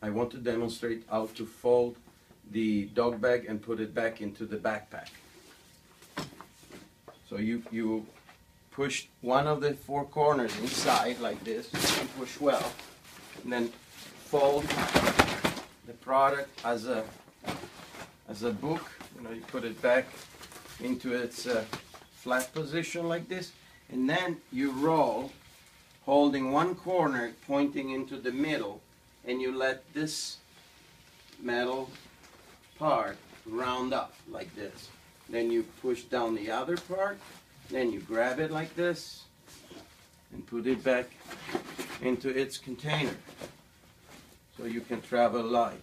I want to demonstrate how to fold the dog bag and put it back into the backpack. So you, you push one of the four corners inside like this, and push well, and then fold the product as a, as a book, you know, you put it back into its uh, flat position like this, and then you roll, holding one corner pointing into the middle, and you let this metal part round up like this. Then you push down the other part, then you grab it like this, and put it back into its container. So you can travel light.